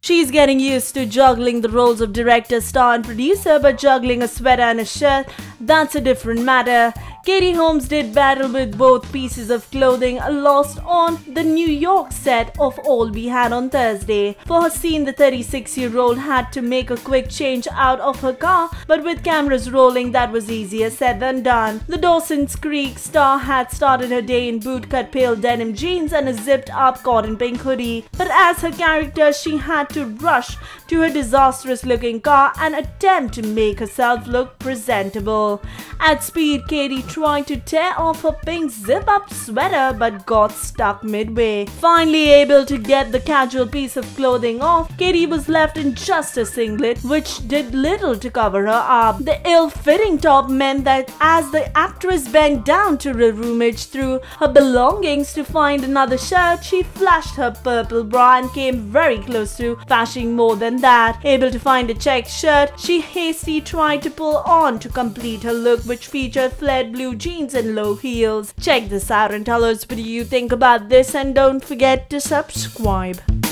She's getting used to juggling the roles of director, star, and producer, but juggling a sweater and a shirt, that's a different matter. Katie Holmes did battle with both pieces of clothing lost on the New York set of All We Had on Thursday. For her scene, the 36 year old had to make a quick change out of her car, but with cameras rolling, that was easier said than done. The Dawson's Creek star had started her day in bootcut pale denim jeans and a zipped up cotton pink hoodie, but as her character, she had to rush to her disastrous looking car and attempt to make herself look presentable. At speed, Katie tried to tear off her pink zip up sweater but got stuck midway. Finally able to get the casual piece of clothing off, Katie was left in just a singlet, which did little to cover her up. The ill fitting top meant that as the actress bent down to rummage through her belongings to find another shirt, she flashed her purple bra and came very close to flashing more than that. Able to find a checked shirt, she hastily tried to pull on to complete her look, which featured flared blue jeans and low heels. Check this out and tell us what you think about this and don't forget to subscribe.